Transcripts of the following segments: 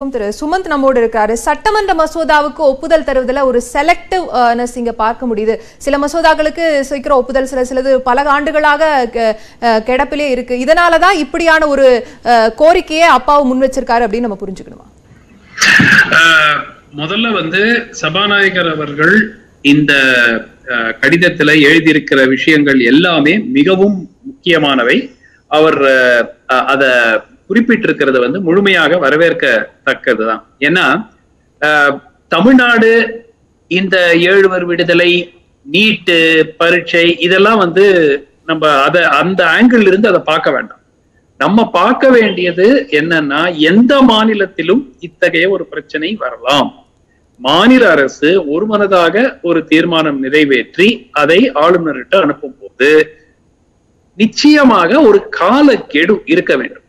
திரு சுமந்த் நம்மோடு இருக்காரு சட்டமன்ற மசோதாவுக்கு ஒப்புதல் தருவதில் ஒரு செலக்டிவ்னஸ் இங்க பார்க்க முடியுது. சில மசோதாக்களுக்கு சீக்கிரம் ஒப்புதல் சில சிலது பல ஆண்டுகளாக அஹ், கிடப்பிலே இருக்கு. இதனால தான் இப்படியான ஒரு அஹ், கோரிக்கையை அப்பாவை முன் வச்சிருக்காரு அப்படின்னு நம்ம புரிஞ்சுக்கணுமா? முதல்ல வந்து சபாநாயகர் அவர்கள் இந்த ஆஹ், கடிதத்துல எழுதியிருக்கிற விஷயங்கள் எல்லாமே மிகவும் முக்கியமானவை. அவர் அதை அத குறிப்பிட்டிருக்கிறது வந்து முழுமையாக வரவேற்கத்தக்கதுதான். ஏன்னா ஆஹ், தமிழ்நாடு இந்த ஏழுவர் விடுதலை நீட்டு பரீட்சை இதெல்லாம் வந்து நம்ம அதை அந்த ஆங்கிள் இருந்து அதை பார்க்க வேண்டாம். நம்ம பார்க்க வேண்டியது என்னன்னா எந்த மாநிலத்திலும் இத்தகைய ஒரு பிரச்சனை வரலாம். மாநில அரசு ஒருமனதாக ஒரு தீர்மானம் நிறைவேற்றி அதை ஆளுநர்கிட்ட அனுப்பும் போது நிச்சயமாக ஒரு காலக்கெடு இருக்க வேண்டும்.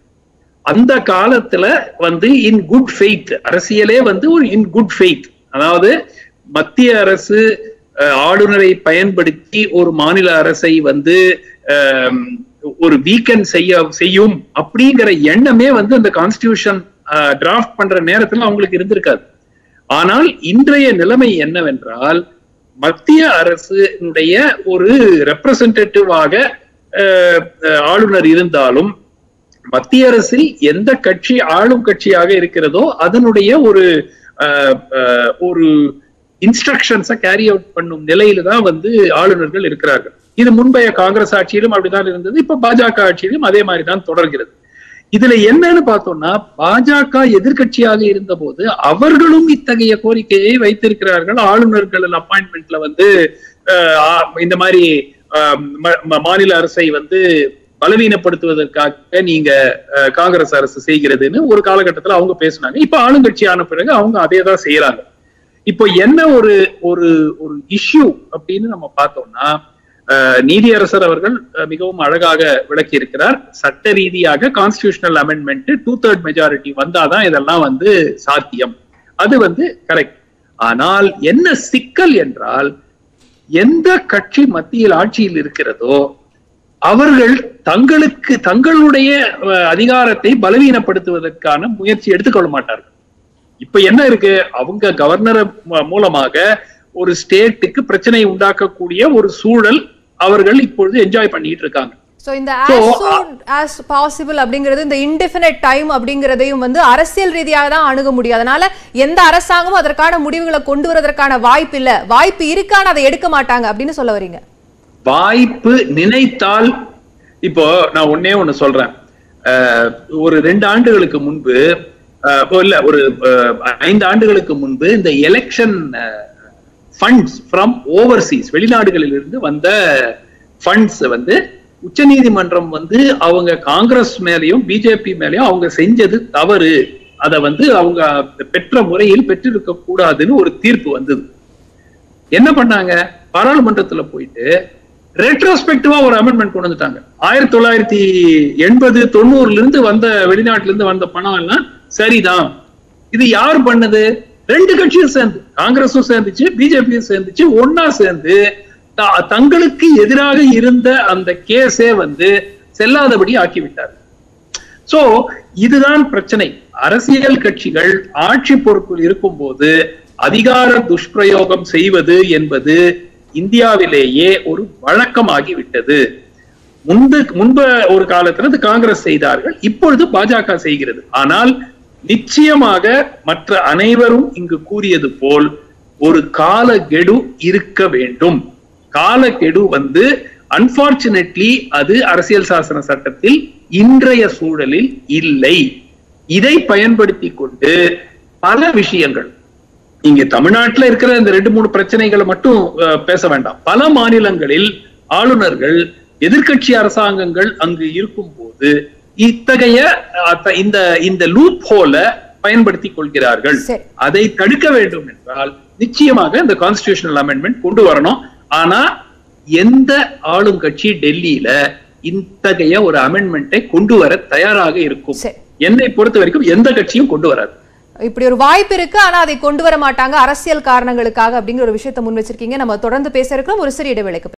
அந்த காலத்துல வந்து இன் குட் ஃபெய்த் அரசியலே வந்து ஒரு இன் குட் ஃபெய்த் அதாவது மத்திய அரசு ஆளுநரை பயன்படுத்தி ஒரு மாநில அரசை வந்து ஒரு வீக்கெண்ட் செய்ய செய்யும் அப்படிங்கிற எண்ணமே வந்து அந்த கான்ஸ்டிடியூஷன் டிராஃப்ட் பண்ற நேரத்துல அவங்களுக்கு இருந்திருக்காது. ஆனால் இன்றைய நிலைமை என்னவென்றால் மத்திய அரசுடைய ஒரு ரெப்ரசன்டேட்டிவாக ஆளுநர் இருந்தாலும் மத்திய அரசில் எந்த கட்சி ஆளும் கட்சியாக இருக்கிறதோ அதனுடைய ஒரு அஹ், அஹ், ஒரு இன்ஸ்ட்ரக்ஷன்ஸை கேரி அவுட் பண்ணும் நிலையில தான் வந்து ஆளுநர்கள் இருக்கிறார்கள். இது முன்பைய காங்கிரஸ் ஆட்சியிலும் அப்படிதான் இருந்தது இப்ப பாஜக ஆட்சியிலும் அதே மாதிரி தான் தொடர்கிறது. இதுல என்னன்னு பார்த்தோம்னா பாஜக எதிர்க்கட்சியாக இருந்த போது அவர்களும் இத்தகைய கோரிக்கையை வைத்திருக்கிறார்கள். ஆளுநர்கள் அப்பாயின்மெண்ட்ல வந்து இந்த மாதிரி மாநில அரசை வந்து பலவீனப்படுத்துவதற்காக நீங்க காங்கிரஸ் அரசு செய்கிறதுன்னு ஒரு காலகட்டத்துல அவங்க பேசுனாங்க. இப்ப ஆளுங்கட்சி ஆன பிறகு அவங்க அதே தான் செய்யறாங்க. இப்போ என்ன ஒரு ஒரு ஒரு இஷ்யூ அப்படின்னு நம்ம பார்த்தோம்னா அஹ், நீதியரசர் அவர்கள் மிகவும் அழகாக விளக்கி இருக்கிறார் சட்ட ரீதியாக constitutional amendment two third majority வந்தாதான் இதெல்லாம் வந்து சாத்தியம். அது வந்து கரெக்ட் ஆனால் என்ன சிக்கல் என்றால் எந்த கட்சி மத்தியில் ஆட்சியில் இருக்கிறதோ அவர்கள் தங்களுக்கு தங்களுடைய அதிகாரத்தை பலவீனப்படுத்துவதற்கான முயற்சி எடுத்துக்கொள்ள மாட்டார்கள். இப்ப என்ன இருக்கு? அவங்க கவர்னர் மூலமாக ஒரு ஸ்டேட்டுக்கு பிரச்சனை உண்டாக்கக்கூடிய ஒரு சூழல் அவர்கள் இப்பொழுது என்ஜாய் பண்ணிட்டு இருக்காங்க. ஸோ இந்த as possible அப்படிங்கிறது இந்த indefinite டைம் அப்படிங்கிறதையும் வந்து அரசியல் ரீதியாக தான் அணுக முடியும். அதனால எந்த அரசாங்கமும் அதற்கான முடிவுகளை கொண்டு வரதற்கான வாய்ப்பு இல்ல. வாய்ப்பு இருக்கான்னு அதை எடுக்க மாட்டாங்க அப்படின்னு சொல்ல வரீங்க. வாய்ப்பு நினைத்தால் இப்போ நான் ஒன்னே ஒண்ணு சொல்றேன். அஹ், ஒரு ரெண்டு ஆண்டுகளுக்கு முன்பு அஹ், இல்ல ஒரு ஐந்து ஆண்டுகளுக்கு முன்பு இந்த எலெக்ஷன் ஃபண்ட்ஸ் ஃப்ரம் ஓவர்சீஸ் வெளிநாடுகளில் இருந்து வந்த ஃபண்ட்ஸ் வந்து உச்சநீதிமன்றம் வந்து அவங்க காங்கிரஸ் மேலயும் பிஜேபி மேலயும் அவங்க செஞ்சது தவறு. அதை வந்து அவங்க பெற்ற முறையில் பெற்றிருக்க கூடாதுன்னு ஒரு தீர்ப்பு வந்தது. என்ன பண்ணாங்க? பாராளுமன்றத்துல போயிட்டு ரெட்ரோஸ்பெக்டிவா ஒரு அமெண்ட்மெண்ட் கொண்டு வந்துட்டாங்க. ஆயிரத்தி தொள்ளாயிரத்தி எண்பது தொண்ணூறுல இருந்து வந்த வெளிநாட்டுல இருந்து வந்த பணம் எல்லாம் சரிதான். இது யார் பண்ணது? ரெண்டு கட்சியும் சேர்ந்து காங்கிரஸும் சேர்ந்துச்சு பிஜேபியும் சேர்ந்துச்சு ஒன்னா சேர்ந்து தங்களுக்கு எதிராக இருந்த அந்த கேஸே வந்து செல்லாதபடி ஆக்கி விட்டார் சோ இதுதான் பிரச்சனை. அரசியல் கட்சிகள் ஆட்சி பொறுப்பில் இருக்கும்போது அதிகார துஷ்பிரயோகம் செய்வது என்பது இந்தியாவிலேயே ஒரு வழக்கமாகி விட்டது முன்பு முன்பு ஒரு காலத்துல காங்கிரஸ் செய்தார்கள் இப்பொழுது பாஜக செய்கிறது. ஆனால் நிச்சயமாக மற்ற அனைவரும் இங்கு கூறியது போல் ஒரு காலக்கெடு இருக்க வேண்டும். காலக்கெடு வந்து அன்பார்ச்சுனேட்லி அது அரசியல் சாசன சட்டத்தில் இன்றைய சூழலில் இல்லை. இதை பயன்படுத்தி கொண்டு பல விஷயங்கள் இங்க தமிழ்நாட்டுல இருக்கிற இந்த ரெண்டு மூணு பிரச்சனைகளை மட்டும் பேச வேண்டாம். பல மாநிலங்களில் ஆளுநர்கள் எதிர்க்கட்சி அரசாங்கங்கள் அங்கு இருக்கும் போது இத்தகைய இந்த இந்த லூப் ஹோல பயன்படுத்தி கொள்கிறார்கள். அதை தடுக்க வேண்டும் என்றால் நிச்சயமாக இந்த கான்ஸ்டிடியூஷனல் அமெண்ட்மெண்ட் கொண்டு வரணும். ஆனா எந்த ஆளும் கட்சி டெல்லியில இத்தகைய ஒரு அமெண்ட்மெண்ட்டை கொண்டு வர தயாராக இருக்கும். என்னை பொறுத்த வரைக்கும் எந்த கட்சியும் கொண்டு வராது. இப்படி ஒரு வாய்ப்பு இருக்கு ஆனா அதை கொண்டு வர மாட்டாங்க அரசியல் காரணங்களுக்காக அப்படிங்கிற ஒரு விஷயத்தை முன் வச்சிருக்கீங்க நம்ம தொடர்ந்து பேச இருக்கிறோம். ஒரு சிறு இடைவேளைக்கு